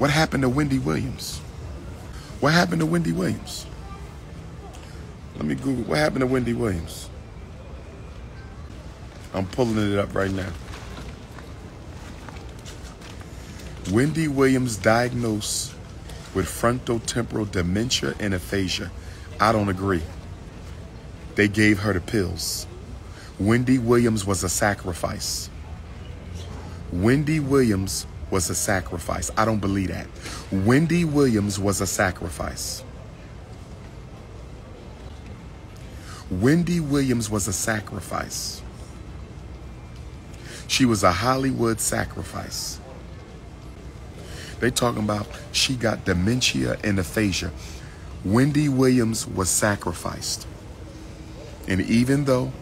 What happened to Wendy Williams? What happened to Wendy Williams? Let me Google. What happened to Wendy Williams? I'm pulling it up right now. Wendy Williams diagnosed with frontotemporal dementia and aphasia. I don't agree. They gave her the pills. Wendy Williams was a sacrifice. Wendy Williams was a sacrifice. I don't believe that. Wendy Williams was a sacrifice. Wendy Williams was a sacrifice. She was a Hollywood sacrifice. They talking about she got dementia and aphasia. Wendy Williams was sacrificed. And even though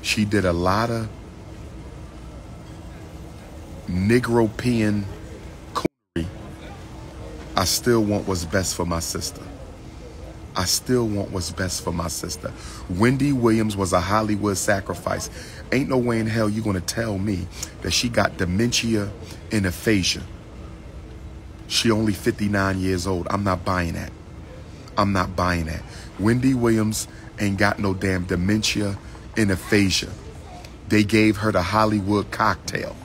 she did a lot of Negropean coonery, I still want what's best for my sister. I still want what's best for my sister. Wendy Williams was a Hollywood sacrifice. Ain't no way in hell you're gonna tell me that she got dementia and aphasia. She only 59 years old. I'm not buying that. I'm not buying that. Wendy Williams ain't got no damn dementia and aphasia. They gave her the Hollywood cocktail.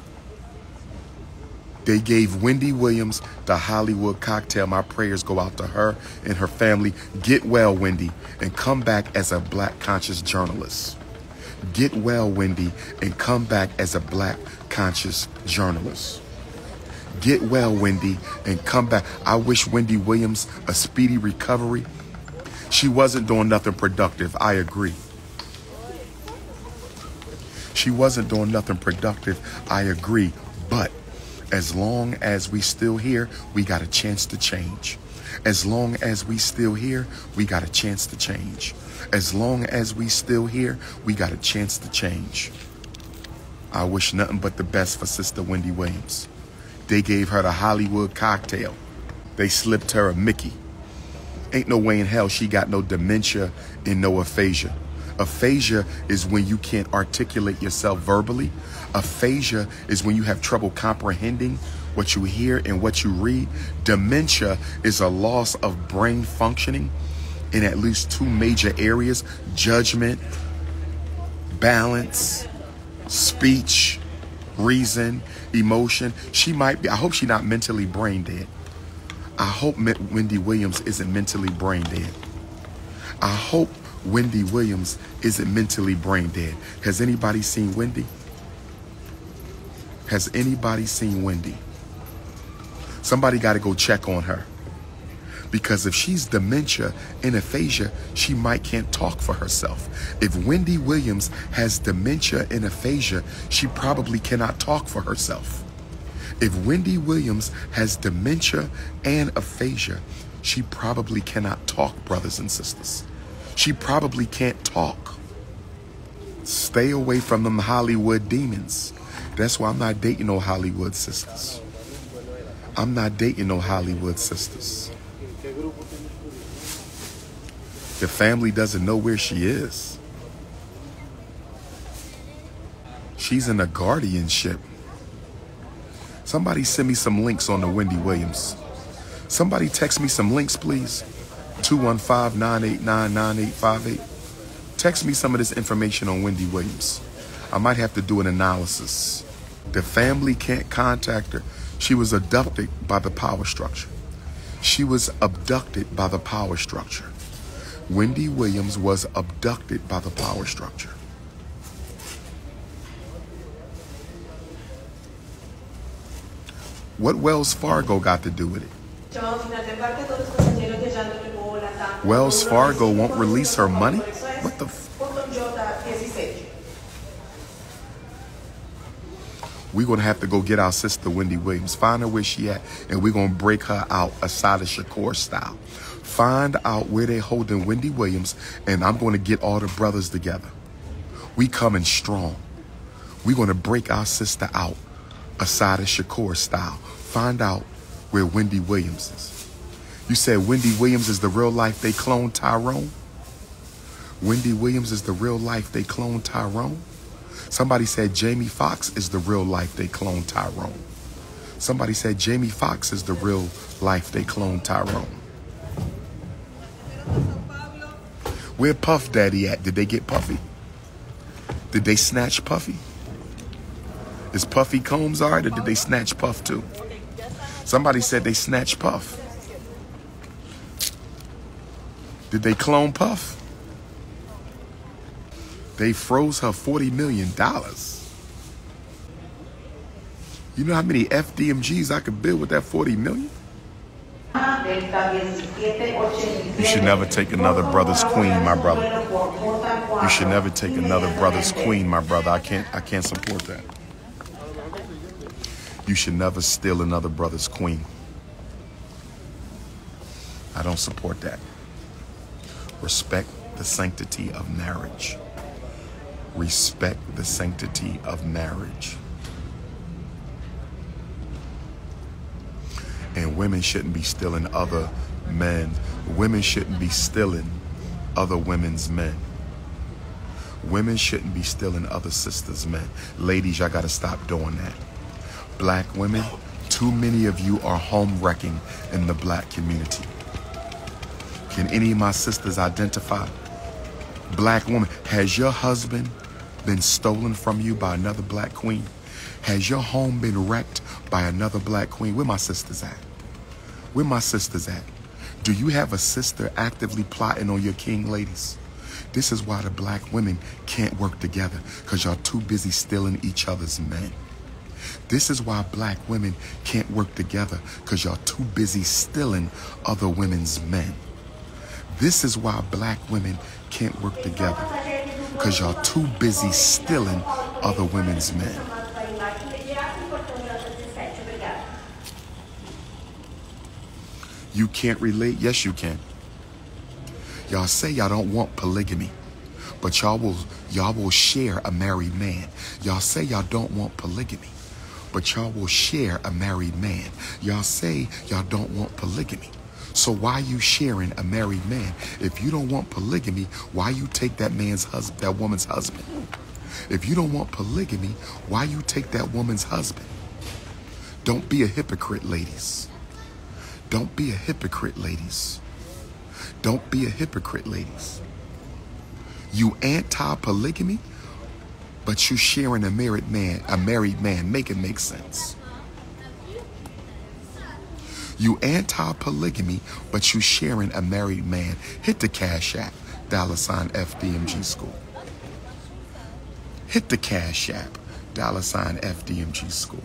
They gave Wendy Williams the Hollywood cocktail. My prayers go out to her and her family. Get well, Wendy, and come back as a black conscious journalist. Get well, Wendy, and come back as a black conscious journalist. Get well, Wendy, and come back. I wish Wendy Williams a speedy recovery. She wasn't doing nothing productive. I agree. She wasn't doing nothing productive. I agree. But as long as we still here, we got a chance to change. As long as we still here, we got a chance to change. As long as we still here, we got a chance to change. I wish nothing but the best for Sister Wendy Williams. They gave her the Hollywood cocktail. They slipped her a Mickey. Ain't no way in hell she got no dementia and no aphasia. Aphasia is when you can't articulate yourself verbally. Aphasia is when you have trouble comprehending what you hear and what you read. Dementia is a loss of brain functioning in at least two major areas judgment, balance, speech, reason, emotion. She might be, I hope she's not mentally brain dead. I hope Wendy Williams isn't mentally brain dead. I hope Wendy Williams isn't mentally brain dead. Has anybody seen Wendy? Has anybody seen Wendy? Somebody got to go check on her. Because if she's dementia and aphasia, she might can't talk for herself. If Wendy Williams has dementia and aphasia, she probably cannot talk for herself. If Wendy Williams has dementia and aphasia, she probably cannot talk, brothers and sisters. She probably can't talk. Stay away from them Hollywood demons. That's why I'm not dating no Hollywood sisters. I'm not dating no Hollywood sisters. The family doesn't know where she is. She's in a guardianship. Somebody send me some links on the Wendy Williams. Somebody text me some links, please. 215-989-9858. Text me some of this information on Wendy Williams. I might have to do an analysis. The family can't contact her. She was abducted by the power structure. She was abducted by the power structure. Wendy Williams was abducted by the power structure. What Wells Fargo got to do with it? Wells Fargo won't release her money? What the? we're going to have to go get our sister Wendy Williams, find her where she at, and we're going to break her out Assata Shakur style. Find out where they holding Wendy Williams, and I'm going to get all the brothers together. We coming strong. We're going to break our sister out Assata Shakur style. Find out where Wendy Williams is. You said Wendy Williams is the real life they cloned Tyrone? Wendy Williams is the real life they cloned Tyrone? Somebody said Jamie Foxx is the real life they cloned Tyrone. Somebody said Jamie Foxx is the real life they cloned Tyrone. Where Puff Daddy at? Did they get Puffy? Did they snatch Puffy? Is Puffy Combs alright or did they snatch Puff too? Somebody said they snatched Puff. Did they clone Puff? They froze her $40 million. You know how many FDMGs I could build with that 40 million? You should never take another brother's queen, my brother. You should never take another brother's queen, my brother. I can't I can't support that. You should never steal another brother's queen. I don't support that. Respect the sanctity of marriage. Respect the sanctity of marriage. And women shouldn't be stealing other men. Women shouldn't be stealing other women's men. Women shouldn't be stealing other sisters' men. Ladies, y'all got to stop doing that. Black women, too many of you are home wrecking in the black community. Can any of my sisters identify? Black woman, has your husband been stolen from you by another black queen? Has your home been wrecked by another black queen? Where my sisters at? Where my sisters at? Do you have a sister actively plotting on your king, ladies? This is why the black women can't work together because y'all too busy stealing each other's men. This is why black women can't work together because y'all too busy stealing other women's men. This is why black women can't work together because y'all too busy stealing other women's men. You can't relate? Yes, you can. Y'all say y'all don't want polygamy, but y'all will y'all will share a married man. Y'all say y'all don't want polygamy, but y'all will share a married man. Y'all say y'all don't want polygamy. So why you sharing a married man? If you don't want polygamy, why you take that man's husband, that woman's husband? If you don't want polygamy, why you take that woman's husband? Don't be a hypocrite, ladies. Don't be a hypocrite, ladies. Don't be a hypocrite, ladies. You anti-polygamy, but you sharing a married man, a married man. Make it make sense. You anti-polygamy, but you sharing a married man. Hit the cash app, dollar sign FDMG school. Hit the cash app, dollar sign FDMG school.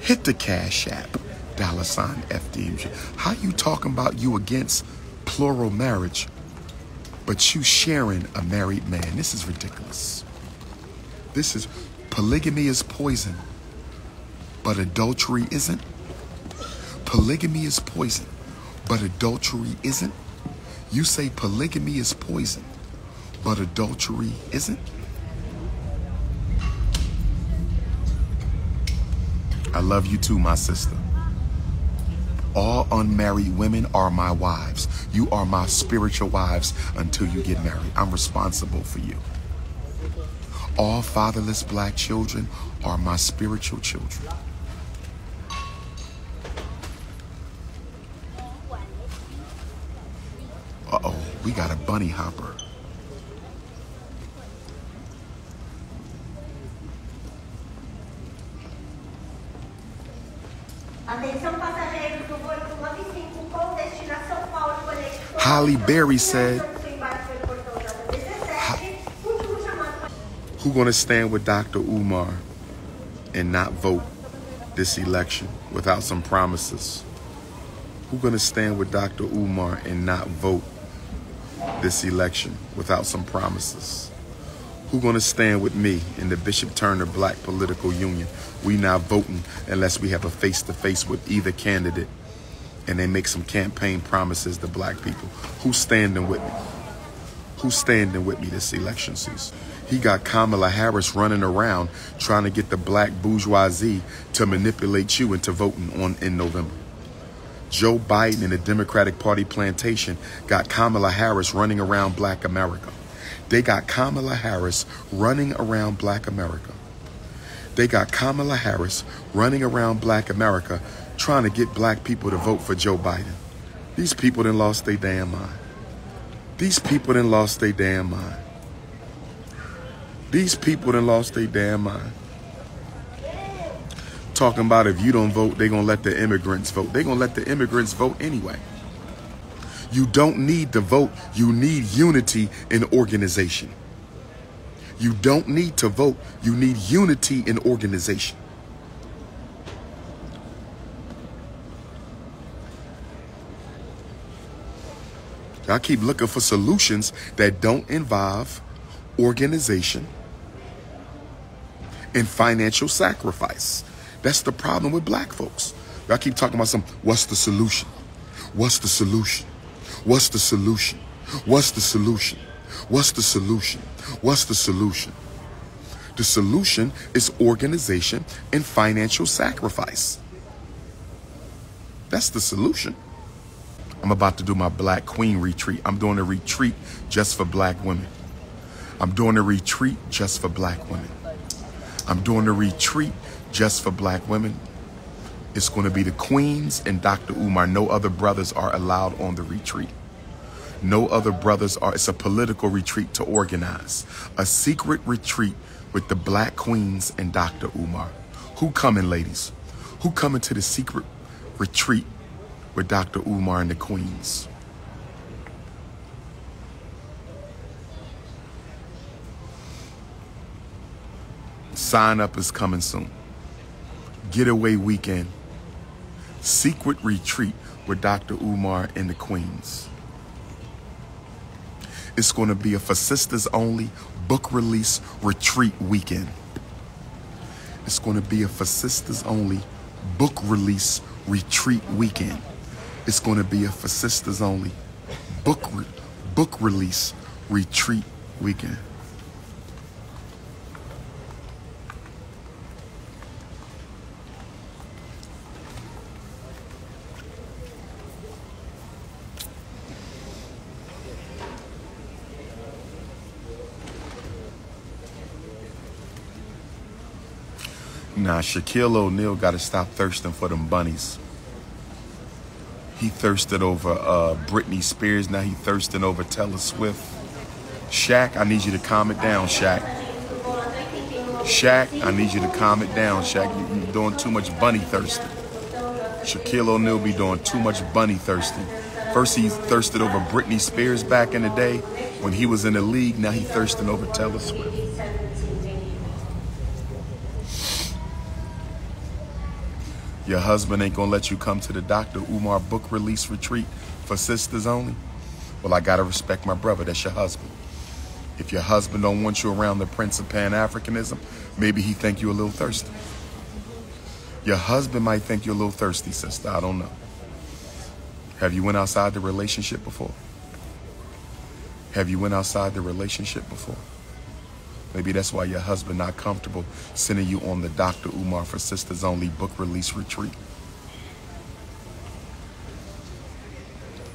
Hit the cash app, dollar sign FDMG. How you talking about you against plural marriage, but you sharing a married man? This is ridiculous. This is polygamy is poison, but adultery isn't. Polygamy is poison, but adultery isn't. You say polygamy is poison, but adultery isn't. I love you too, my sister. All unmarried women are my wives. You are my spiritual wives until you get married. I'm responsible for you. All fatherless black children are my spiritual children. We got a bunny hopper. Holly Berry said, who gonna stand with Dr. Umar and not vote this election without some promises? Who gonna stand with Dr. Umar and not vote this election without some promises? Who gonna stand with me in the Bishop Turner Black Political Union? We not voting unless we have a face-to-face -face with either candidate and they make some campaign promises to black people. Who's standing with me? Who's standing with me this election season? He got Kamala Harris running around trying to get the black bourgeoisie to manipulate you into voting on in November. Joe Biden and the Democratic Party plantation got Kamala Harris running around black America. They got Kamala Harris running around black America. They got Kamala Harris running around black America trying to get black people to vote for Joe Biden. These people then lost their damn mind. These people then lost their damn mind. These people then lost their damn mind. Talking about if you don't vote, they're going to let the immigrants vote. They're going to let the immigrants vote anyway. You don't need to vote. You need unity in organization. You don't need to vote. You need unity in organization. I keep looking for solutions that don't involve organization and financial sacrifice. That's the problem with black folks. Y'all keep talking about some, what's the solution? What's the solution? What's the solution? What's the solution? What's the solution? What's the solution? The solution is organization and financial sacrifice. That's the solution. I'm about to do my Black Queen retreat. I'm doing a retreat just for black women. I'm doing a retreat just for black women. I'm doing a retreat just for black women. It's going to be the Queens and Dr. Umar. No other brothers are allowed on the retreat. No other brothers are. It's a political retreat to organize. A secret retreat with the Black Queens and Dr. Umar. Who coming, ladies? Who coming to the secret retreat with Dr. Umar and the Queens. Sign up is coming soon. Getaway weekend. Secret retreat with Dr. Umar and the Queens. It's going to be a for sisters only book release retreat weekend. It's going to be a for sisters only book release retreat weekend. It's going to be a for sisters only book re book release retreat weekend. Nah, Shaquille O'Neal got to stop thirsting for them bunnies. He thirsted over uh, Britney Spears. Now he thirsting over Taylor Swift. Shaq, I need you to calm it down, Shaq. Shaq, I need you to calm it down, Shaq. You, are doing too much bunny thirsting. Shaquille O'Neal be doing too much bunny thirsting. First he thirsted over Britney Spears back in the day when he was in the league. Now he thirsting over Taylor Swift. Your husband ain't gonna let you come to the Dr. Umar book release retreat for sisters only? Well, I gotta respect my brother. That's your husband. If your husband don't want you around the Prince of Pan-Africanism, maybe he think you a little thirsty. Your husband might think you're a little thirsty, sister. I don't know. Have you went outside the relationship before? Have you went outside the relationship before? Maybe that's why your husband not comfortable sending you on the Dr. Umar for Sisters Only book release retreat.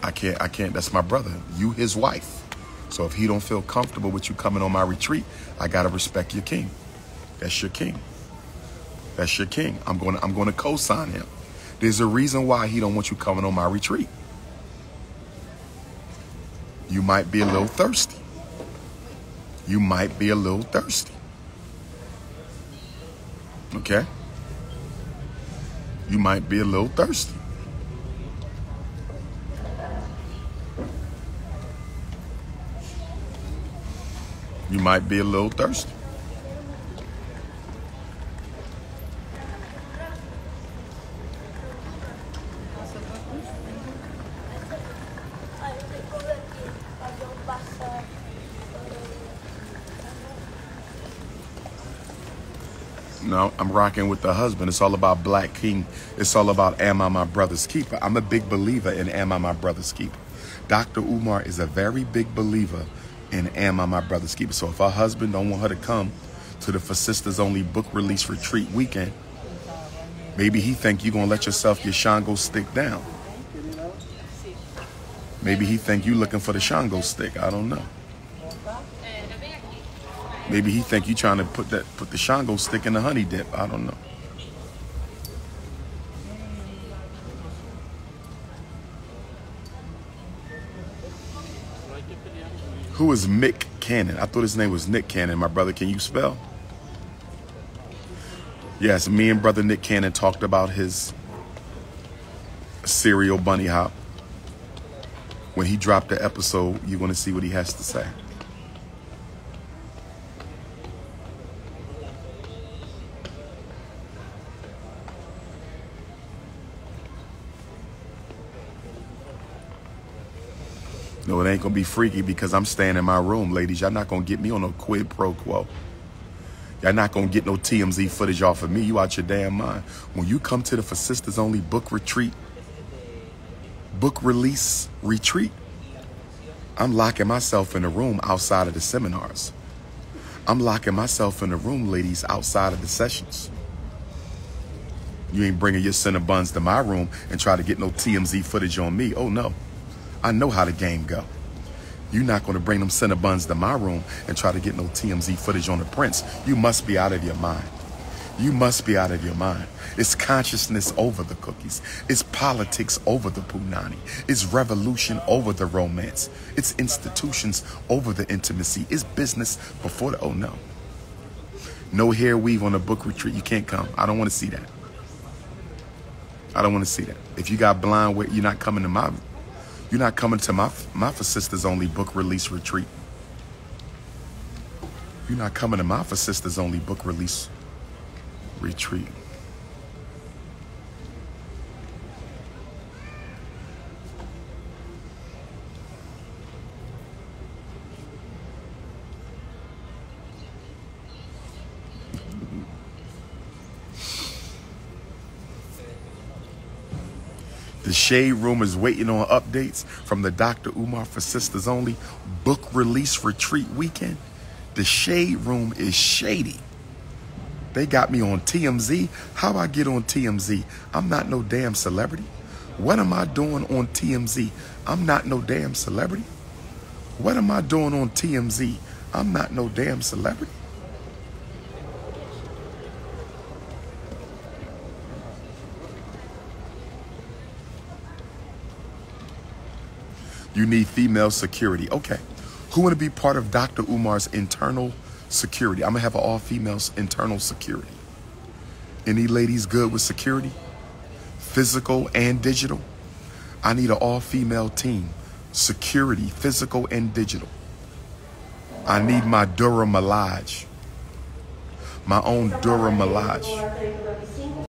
I can't, I can't, that's my brother. You his wife. So if he don't feel comfortable with you coming on my retreat, I gotta respect your king. That's your king. That's your king. I'm gonna I'm gonna co-sign him. There's a reason why he don't want you coming on my retreat. You might be a little thirsty you might be a little thirsty. Okay? You might be a little thirsty. You might be a little thirsty. Know, I'm rocking with the husband. It's all about Black King. It's all about Am I My Brother's Keeper? I'm a big believer in Am I My Brother's Keeper? Dr. Umar is a very big believer in Am I My Brother's Keeper? So if her husband don't want her to come to the For Sisters Only book release retreat weekend, maybe he think you're going to let yourself your Shango stick down. Maybe he think you looking for the Shango stick. I don't know. Maybe he think you trying to put that put the Shango stick in the honey dip. I don't know. Who is Mick Cannon? I thought his name was Nick Cannon. My brother, can you spell? Yes, me and brother Nick Cannon talked about his serial bunny hop. When he dropped the episode, you want to see what he has to say. No, it ain't gonna be freaky because I'm staying in my room, ladies. Y'all not gonna get me on a quid pro quo. Y'all not gonna get no TMZ footage off of me. You out your damn mind. When you come to the For Sisters Only book retreat, book release retreat, I'm locking myself in a room outside of the seminars. I'm locking myself in a room, ladies, outside of the sessions. You ain't bringing your Cinnabons to my room and try to get no TMZ footage on me. Oh no. I know how the game go. You're not going to bring them Cinnabons to my room and try to get no TMZ footage on the prince. You must be out of your mind. You must be out of your mind. It's consciousness over the cookies. It's politics over the punani. It's revolution over the romance. It's institutions over the intimacy. It's business before the, oh no. No hair weave on a book retreat. You can't come. I don't want to see that. I don't want to see that. If you got blind, you're not coming to my you're not coming to my my for sisters only book release retreat. You're not coming to my for sisters only book release retreat. The Shade Room is waiting on updates from the Dr. Umar for Sisters Only book release retreat weekend. The Shade Room is shady. They got me on TMZ. How I get on TMZ? I'm not no damn celebrity. What am I doing on TMZ? I'm not no damn celebrity. What am I doing on TMZ? I'm not no damn celebrity. You need female security. Okay. Who want to be part of Dr. Umar's internal security? I'm going to have an all females internal security. Any ladies good with security? Physical and digital? I need an all female team. Security, physical and digital. I need my Dora Milaje. My own Dora Milaje.